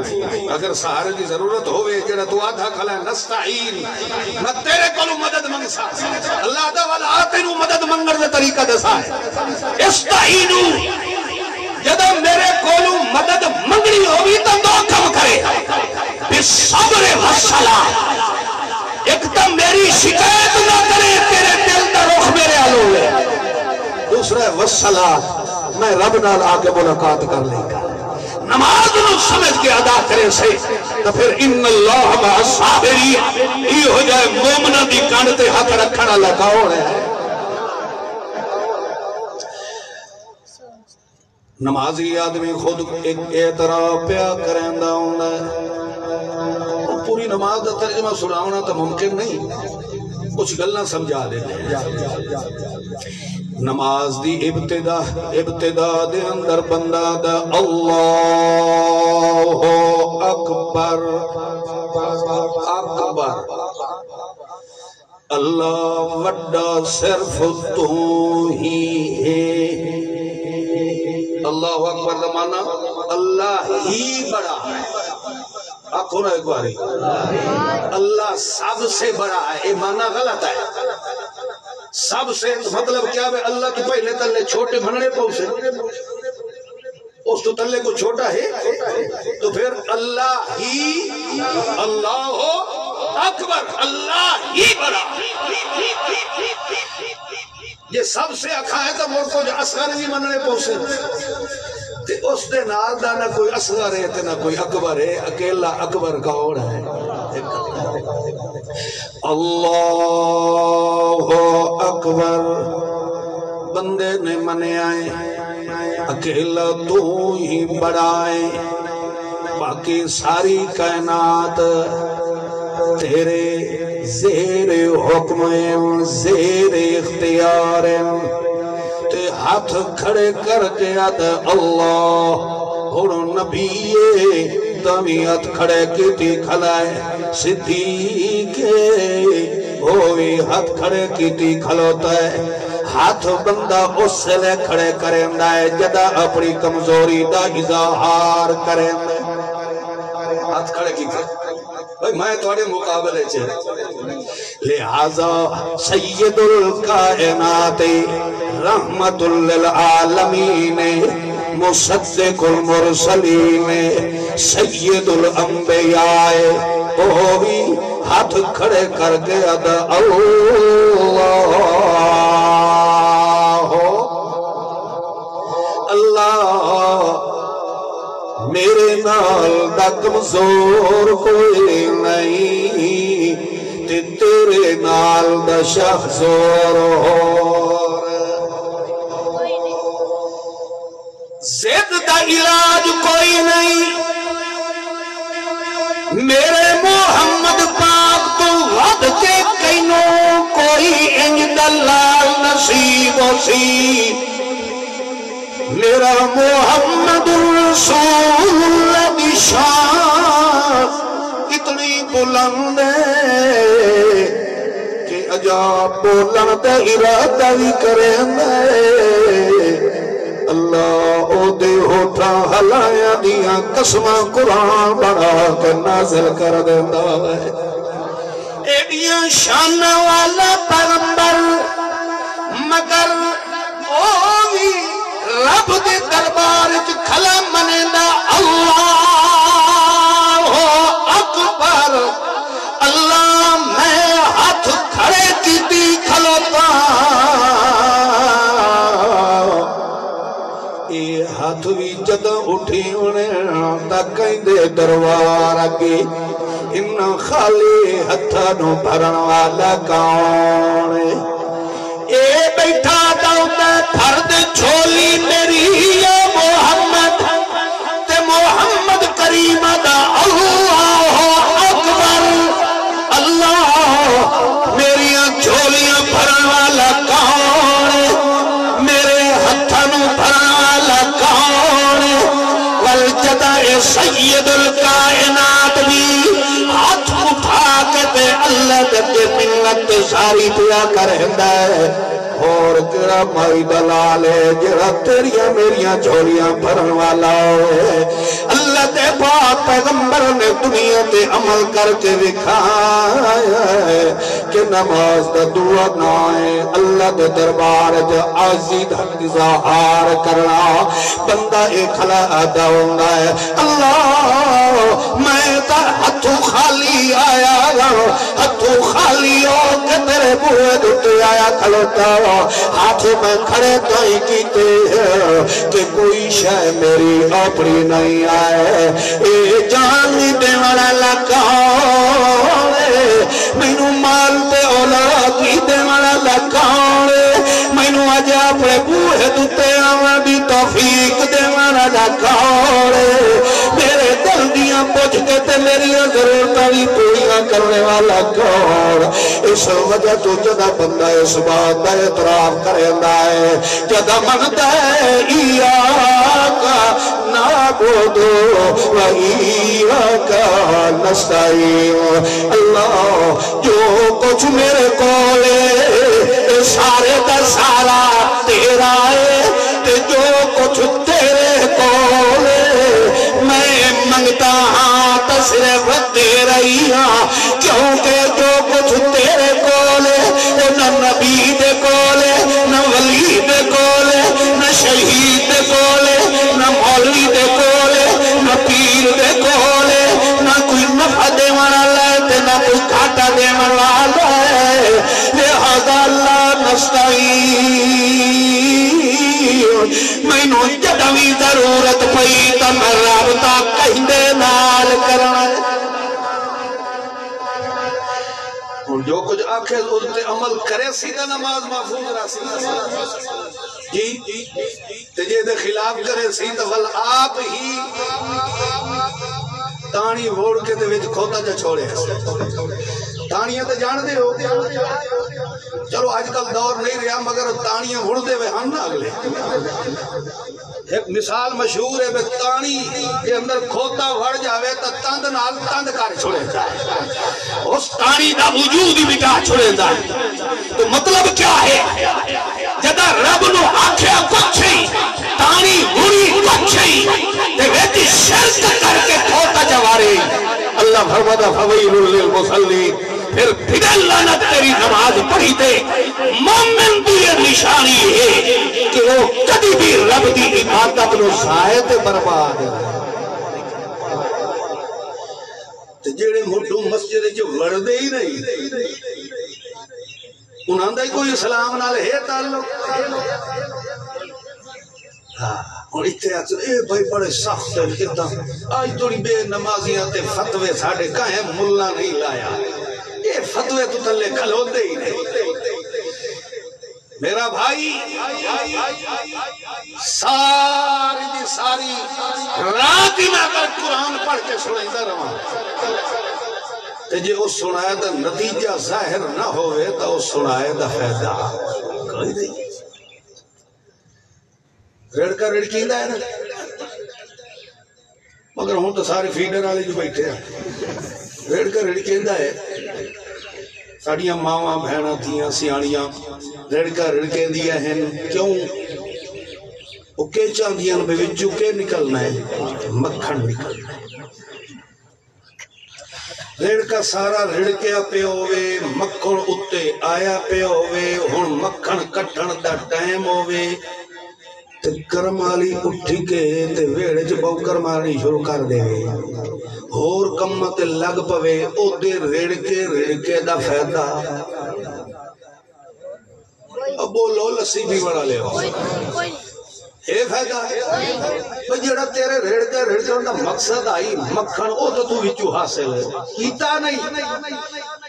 اگر سہارے کی ضرورت ہوئے، جڑا تو آدھا کھلا ہے، نستعین۔ میں تیرے کولو مدد منگ سا۔ اللہ دا والا آتینو مدد منگر دے طریقہ دسا ہے۔ استعینو، جدہ میرے کولو مدد منگنی ہوگی تو دو کم کرے۔ بصبر و سلام ایک تو میری شکایت دوسرا میں رب نال آگے ملاقات کر لے گا۔ نماز نو سمجھ کے ادا کرے سے۔ تو پھر ان اللہ مع صابری یہ ہو جائے مومنہ دی کانتے حق رکھنا لگا ہو رہے ہیں نمازی آدمی خود ایک اعتراف پیا کریندا ہوندا ہے۔ پوری نماز دا ترجمہ سناونا تو ممکن نہیں۔ کچھ گلنا سمجھا دیتے ہیں۔ نماز دی ابتدا ابتدا دے اندر بندہ دا اللہ اکبر اکبر۔ اللہ وڈا صرف تو ہی ہے۔ اللہ اکبر کا معنی اللہ ہی بڑا ہے۔ آنکھوں ایک باری اللہ سب سے بڑا ہے، یہ معنی غلط ہے۔ سب سے مطلب کیا ہے؟ اللہ کی پہلے تلے چھوٹے بھنڑے پہنچے اس تو تلے کو چھوٹا ہے، تو پھر اللہ ہی اللہ ہو اکبر، اللہ ہی بڑا۔ یہ سب سے اکھا ہے تو مور کو جو اصغر بھی مننے پہنچے تے اس دے نال دا نہ کوئی اصغر ہے تے نہ کوئی اکبر ہے، اکیلا اکبر کا اور ہے؟ اللہ اکبر بندے نے منے آئے اکیلا تو ہی بڑھائے، باقی ساری کائنات تیرے زیر حکم زیر اختیار تے ہاتھ کھڑے کر کے اد اللہ اور نبی دمیت کھڑے کی کھلائے صدیقے ہوئی ہاتھ کھڑے کی کھلوتا ہے ہاتھ بندہ اس سے لے کھڑے کریں دائے جدہ اپنی کمزوری دا اظہار کریں دائے ہاتھ کھڑے کی تھی بھئی میں توڑے مقابلے چھے لہذا سید القائنات رحمت للعالمین مصدق المرسلین سید الانبیاء وہ بھی ہاتھ کھڑے کر کے ادا اللہ اللہ میرے نال دا کمزور کوئی نہیں تے تیرے نال دا شخ زور زد دا علاج کوئی نہیں۔ میرے محمد پاک تو ود کے کینوں کوئی انج دلال نصیب و سی میرا محمد رسول اللہ دی شان اتنی بلند ہے کہ عجاب بولن دے ارادہ بھی کریں دے اللہ او دے ہوتا حلایا دیا قسمہ قرآن بڑا کے نازل کر دیتا ہے۔ ایڈیاں شان والا پیغمبر، مگر او بھی رب دے دربار چ کھلا منے دا اللہ اکبر، اللہ میں ہاتھ کھڑے کیتی دربار اگے ان خالی ہتھا نو بھرن والا کون ہے اے بیٹھا داؤدہ فرد چھولی میری یا محمد تے محمد کریم دا اللہ ساری پیا کرہندہ ہے اور کیڑا مائی دلال ہے جڑا تیریاں میریاں جھولیاں بھرن والا ہے اللہ دے پاک پیغمبر نے دنیا تے عمل کر کے دکھایا ہے کہ نماز دا دعا نہ ہے اللہ دے دربار جو عزی دھک ظاہر کرنا بندہ ایک کھلا ادا ہوندا ہے اللہ میں تا ہتھوں خالی آیا ہتھوں کے تیرے بوئے دھتے آیا کھلوتا ہاتھ میں کھڑے کہیں کیتے ہیں کہ کوئی شہ میری اپنی نہیں آئے۔ اے جان دے والا لکھاؤں والا کون اس وجہ تو جدا بندہ اس بات کا اعتراف کریندا ہے جدا منگتا ہے ایاکا نعبدو و ایاکا نستعین اللہ جو کچھ میرے کولے سارے دا سارا تیرا ہے ضرورت پئی تو میں رابطہ کہندے نال کرنا اور جو کچھ آنکھیں اس پہ عمل کرے سیدھا نماز محفوظ رہ سیدھا۔ جی تجھے دے خلاف کرے سیدھا فل آپ ہی تانی ووڑ کے دے وچ کھوتا جا چھوڑے تانیاں تے جان دے ہو چلو آج کل دور نہیں رہا مگر تانیاں وڑ دے وے ہم نہ اگلے ایک مثال مشہور ہے بے تانی کے اندر کھوتا وڑ جاوے تا تند نال تند کر چھوڑے جائے اس تانی دا وجود ہی مٹا چھوڑے جائے تو مطلب کیا ہے جدا رب نو آکھیا کچھ ہی تانی وڑی کچھ ہی تے ویتی شرط کر کے کھوتا جوارے اللہ اللہ فرماتا فویل للمصلی پھر پھر لعنت تیری نماز پڑھی تے مومن دی یہ نشانی ہے کہ وہ کدی بھی رب دی عبادت نو ضائع تے برباد تے جڑے مٹھو مسجد وچ وڑدے ہی نہیں انہاں دا ہی کوئی اسلام نال ہے تعلق۔ ہاں اور اتنے اے بھائی بڑے سخت ہیں کدھا توڑی بے نمازیاں تے فتوے ساڑھے کہیں ملہ نہیں لایا۔ اے فتوے تو تلے کھلوتے ہی نہیں۔ میرا بھائی، ساری دی ساری رات ہی میں قرآن پڑھ کے سنائی رہا تے جے وہ سنائے دا نتیجہ ظاہر نہ ہوئے تو وہ سنائے دا فیدہ کوئی نہیں۔ رڑکا رڑکی دا ہے نا۔ مگر ہوں تو سارے فیڈر والے جو بیٹھے ہیں۔ رڑکا رڑکی دا ہے۔ ساڑیاں ماواں بہنا تھیاں سیاڑیاں رڑکا رڑکے دیا ہیں۔ کیوں؟ وہ کے چاندیاں بے وچو کے نکلنا ہے۔ مکھن نکلنا ہے۔ رڑکا سارا رڑکیا پہ ہوئے مکھن اتے آیا پہ ہوئے ہن مکھن کٹھن دا ٹائم ہوئے تے کرمالی اٹھی کے تے ویڑے چ بوکر مارنی شروع کر دے ہور کم تے لگ پوے او دے ریڑ کے ریڑ کے دا فائدہ اب بولو لسی بھی بڑا لے ہو اے فائدہ بھئی جڑا تیرے ریڑ کے ریڑ کے دا مقصد آئی، مکھن او تو تو وچو حاصل ہے۔ کیتا نہیں۔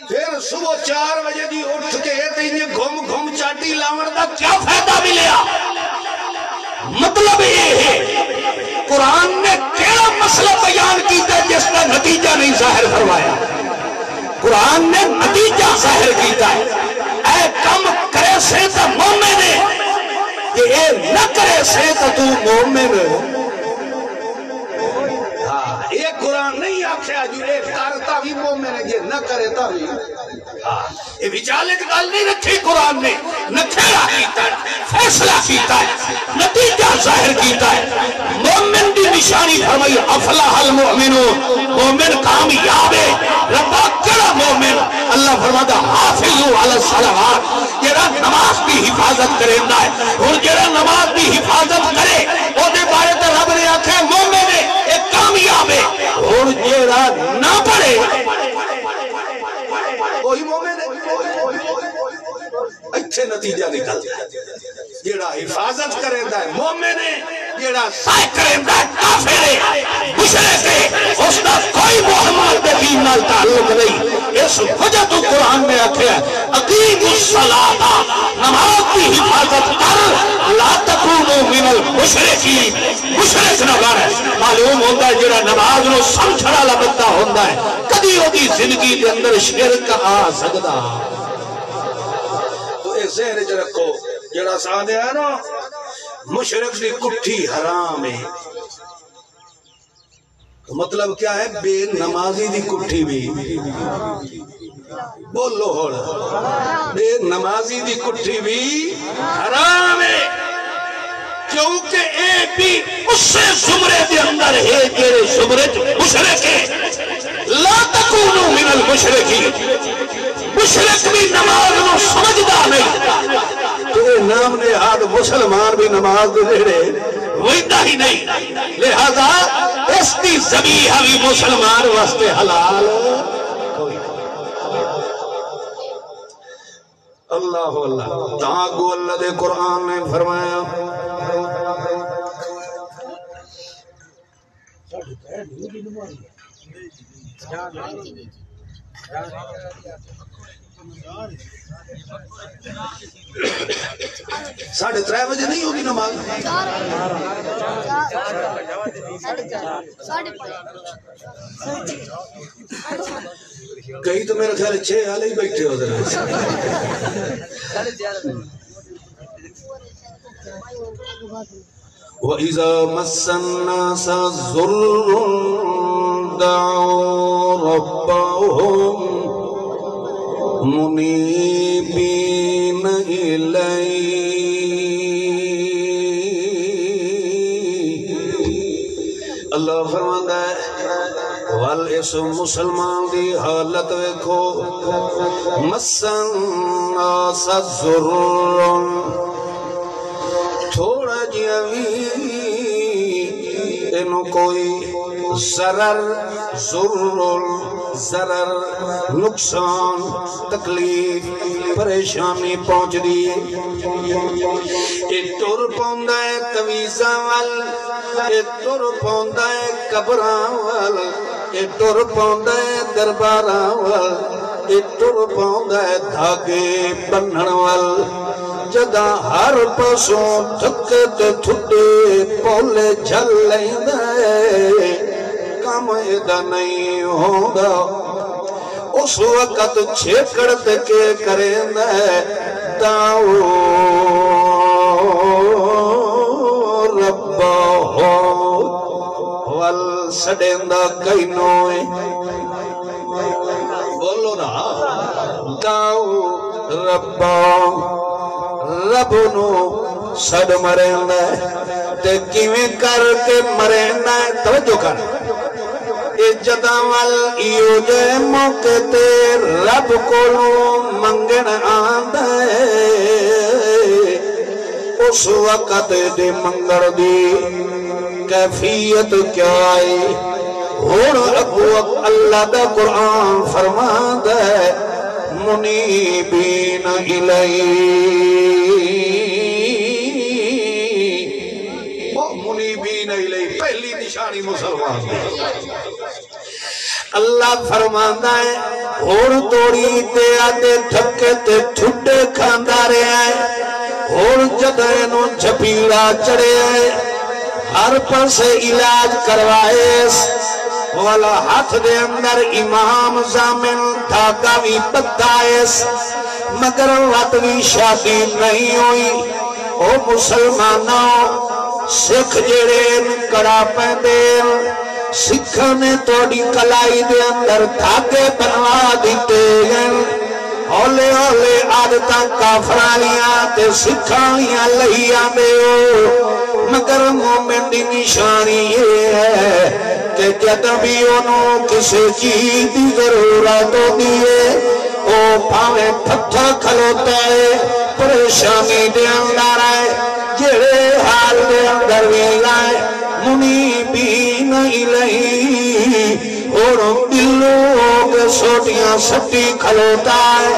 پھر صبح چار بجے دی اٹھ کے تے یہ گھوم گھوم چاٹی لاون دا کیا فائدہ ملیا؟ مطلب یہ ہے، قرآن نے کیڑا مسئلہ بیان کیتا ہے جس کا نتیجہ نہیں ظاہر فرمایا۔ قرآن نے نتیجہ ظاہر کیتا ہے۔ اے کم کرے سے تو مومن ہے کہ اے نہ کرے سے تو تو مومن ہاں یہ قرآن نہیں آکھیا جو اے کرتا بھی مومن ہے یہ نہ کرے تا بھی یہ وچالت گل نہیں رکھی، قرآن نے۔ نکھیرا کیتا ہے، فیصلہ کیتا ہے، نتیجہ ظاہر کیتا ہے۔ مومن دی نشانی فرمائی، افلاح المؤمنون۔ مومن کامیاب ہے۔ ربا کڑا مومن؟ اللہ فرماتا، حافظو علی الصلوات۔ جڑا نماز دی حفاظت کرے کریندا ہے۔ اور جڑا نماز دی حفاظت کرے او دے بارے تے رب نے آکھیا مومن ہے اے کامیاب ہے۔ اور جڑا نہ پڑھے وہی مومن ہے اچھے نتیجہ نکل جیڑا حفاظت کرے دا ہے، مومن ہے، جیڑا سائے کرے دا ہے، کافر ہے، مشرک ہے، اس دا کوئی محمد دے دین نال تعلق نہیں۔ اس وجہ تو قرآن میں آکھے ہے اقیم الصلاة، نماز کی حفاظت کر۔ لا تکونو من المشرکین۔ مشرک نہ بن معلوم ہوتا ہے جیڑا نماز نو سمجھڑا لبتا ہوتا ہے۔ کدی وہ زندگی دے اندر شرک آ سکتا۔ تو اے ذہن چ رکھو، جڑا سادے ہے نا، مشرک دی کٹھی حرام ہے۔ مطلب کیا ہے؟ بے نمازی دی کٹھی بھی۔ بولو ہوڑ بے نمازی دی کٹھی بھی حرام ہے۔ کیونکہ اے بھی اس سے زمرے دے اندر ہے تیرے زمرے مشرک ہے لا تکونو من المشرکی مشرک بھی نماز نو سمجھدا نہیں۔ تو اے نام نے آد مسلمان بھی نماز دے دیڑے ویدہ ہی نہیں۔ لہذا اس کی زبیح بھی مسلمان واسطے حلال اللہ اللہ۔ تاکو اللہ دے قرآن نے فرمایا۔ ساڑھے ترہ بجے نہیں ہوگی نماز؟ کئی تو میرے خیال چھ آلے ہی بیٹھے ہو در وَإِذَا مَسَّ النَّاسَ ضُرٌّ دَعُوا رَبَّهُمْ منیبین الیہ اللہ فرماتا ہے وَالْإِنَّ اس مسلمان دی حالت ویکھو؟ مسن آسا ضرورن تھوڑا جیا بھی انو کوئی ضرر ضرور ضرر نقصان تکلیف پریشانی پہنچ دیئے اے ٹور پوندا ہے تویزہ وال اے ٹور پوندا ہے قبراں وال اے ٹور پوندا ہے درباراں وال اے ٹور پوندا ہے دھاگے بنھن وال جدا ہر پسوں تھکے تے تھٹے پولے جھل لیندے کام ایدہ نہیں ہوگا۔ اس وقت چھیکڑ تے کے کریں داؤ ربا ہو وال سڑیندہ کئی نوئے۔ بولو نا۔ داؤ ربا، رب نو سڑ مریندا ہے تے کیویں کر کے مریندا ہے توجہ کر۔ اے جداں ایو جے موقع تے رب کولوں منگن آندا ہے اس وقت دے منگڑ دی کیفیت کیا ہے ہن اگو اللہ دا قرآن فرماندا ہے منیبین الی منیبین الی پہلی نشانی مسلمان دی اللہ فرماندا ہے اور توڑی تے آتے تھکے تے ٹھڈے کھاندا رہیا ہے۔ اور جدے نو جھپیڑا چڑھے ہے۔ ہر پاسے علاج کروائے والا ہاتھ دے اندر امام زامن دھاگا بھی بدائس مگر وقت بھی شادی نہیں ہوئی۔ او مسلمانوں، سکھ جڑے کڑا پہ پہندے سکھا نے توڑی کلائی دے اندر دھاگے بنوا دیتے گئے ہولے ہولے آدتا کافرالیاں تے سکھالیاں لہیاں دے ہو مگر مومن دی نشانی یہ ہے کہ جد بھی انہوں کسی چیز دی ضرورت دیئے او پاوے پتھا کھلوتا ہے پریشانی دے اندر ہے جڑے حال دے اندر بھی لائے منی بھی نہیں لئی اور دلوں کے سوٹیاں سٹی کھلوتا ہے۔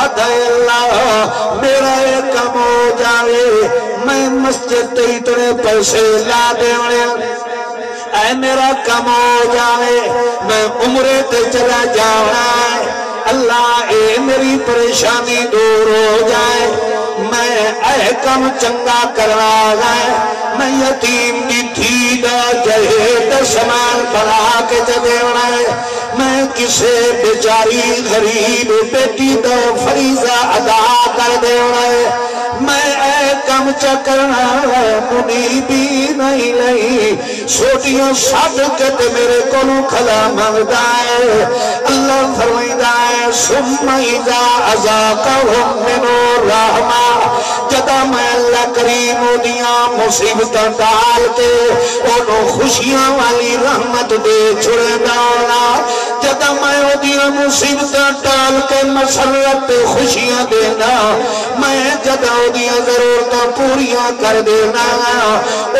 آدھا اللہ، میرا ایک کم ہو جائے میں مسجد تے اتنے پیسے لا دے اے میرا کم ہو جائے میں عمرے تے چلا جاؤں اللہ، اے میری پریشانی دور ہو جائے۔ میں اے کم چنگا کروا جائے میں یتیم دی تھی دا جہے دا سمان بنا کے جدے ہے، میں کسے بیچاری غریب بیٹی دا فریضہ ادا کر دے ہے۔ میں اے کم چکرنا منی بھی نہیں لئی سوٹیوں ساتھ کے تے میرے کولوں کھلا مانگدا ہے۔ اللہ فرمائدا ہے ثم اذا اذاقهم دیاں مصیبتاں ڈال کے اونوں خوشیاں والی رحمت دے چھڑے دانا جدا میں دیاں مصیبتاں ڈال کے مسرت خوشیاں دینا، میں جدہ جدا دیاں ضرورتاں پوریاں کر دینا۔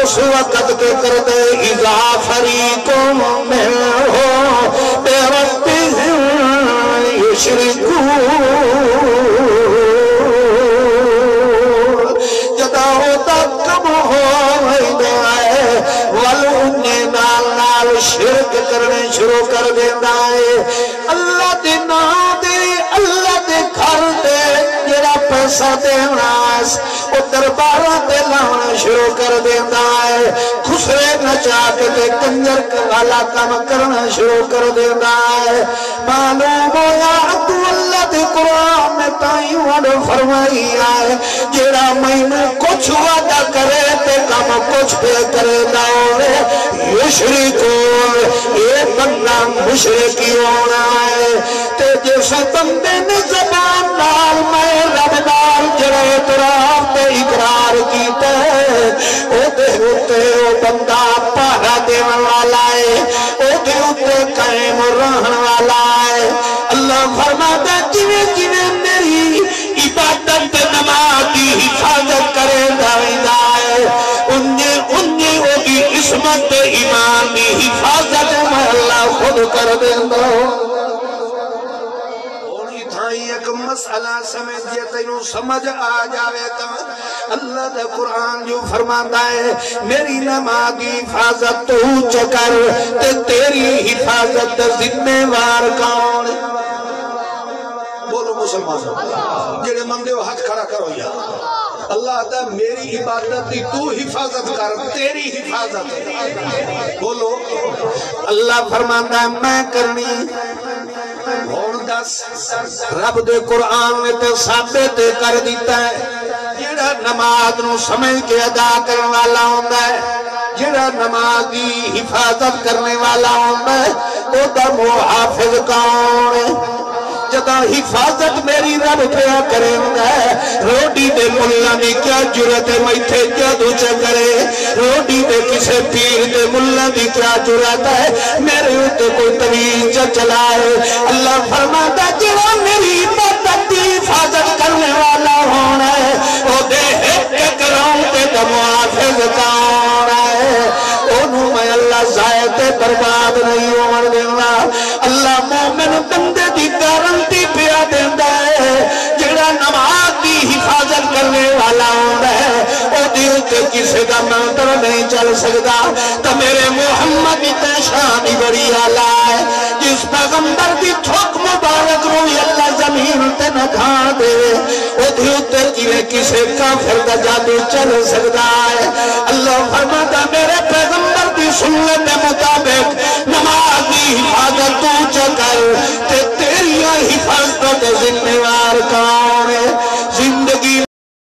اس وقت کے کر دے اذا فریقوں میں ہو، بے ربهم یشرکون۔ شروع کر دینا ہے۔ اللہ دے نام دے، اللہ دے گھر دے جڑا پیسہ دینا او درباروں دے لانا شروع کر دینا ہے۔ خسرے نچا کے دے کنجر والا کام کرنا شروع کر دینا ہے۔ معلوم ہویا تو اللہ قرآن میں تائیں وڈ فرمائی آئے جڑا میں کچھ وعدہ کرے تے کام کچھ پہ کرے داؤرے یشرکو یہ بندہ مشرکی ہونا ہے۔ تے جیسے بندے نے زبان نال میں رب نال جڑے اطراف تے اقرار کیتا ہے، او دے ہوتے او بندہ پارا دیون کر دینا ایک مسئلہ سمجھ جے سمجھ آ جاوے تا اللہ دا قرآن جو فرماتا ہے، میری نماز حفاظت تو چکر تیری حفاظت ذمہ وار کون؟ بولو مسلمان جڑے مندے ہو ہاتھ کھڑا کرو یار۔ اللہ دا میری عبادت دی تو حفاظت کر، تیری حفاظت۔ بولو، اللہ فرماندا ہے، میں کرنی۔ ہون دس، رب دے قرآن میں تے ثابت کر دیتا ہے جڑا نماز نو سمجھ کے ادا کرنے والا ہوندا ہے جڑا نماز دی حفاظت کرنے والا ہوندا ہے، او دا محافظ کون ہے؟ جدا حفاظت میری رب پیا کرے ہے روٹی دے ملہ نے کیا جرت ہے میتھے جدو چکرے روٹی دے کسے پیر دے ملہ نے کیا جرت ہے؟ میرے ہوتے کوئی طویل چلائے۔ اللہ فرماتا جڑا میری عبادت دی حفاظت کرنے والا ہونا ہے او دے ہٹ کراؤں تے دموافظ کون ہے؟ انہوں میں اللہ زائد برباد نہیں عمر اللہ مومن بندے کرنے والا ہوں میں دیل تے کسے دا مانتر نہیں چل سکتا تو میرے محمد تے شان بڑی آلا ہے، جس پیغمبر دی تھوک مبارک روی اللہ زمین تے نہ کھا دے۔ وہ دیل تے کیلے کسے کافر دا جادو چل سکتا ہے۔ اللہ فرما دا میرے پیغمبر دی سنت مطابق نماز دی حفاظت تو چکر تے تیری حفاظت